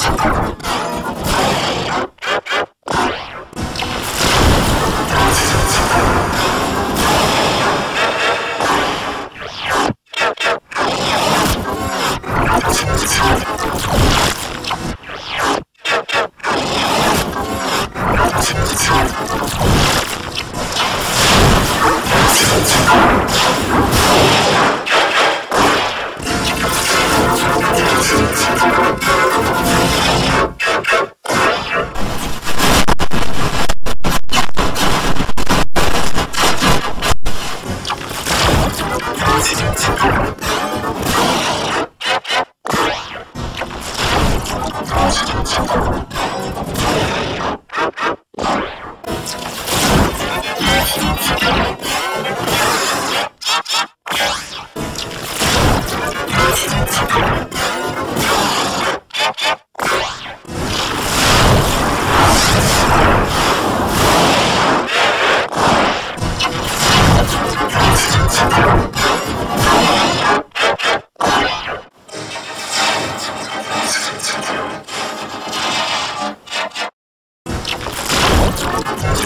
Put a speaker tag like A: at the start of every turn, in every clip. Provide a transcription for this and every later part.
A: はい。Thank you.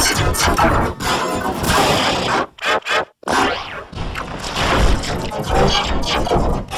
A: you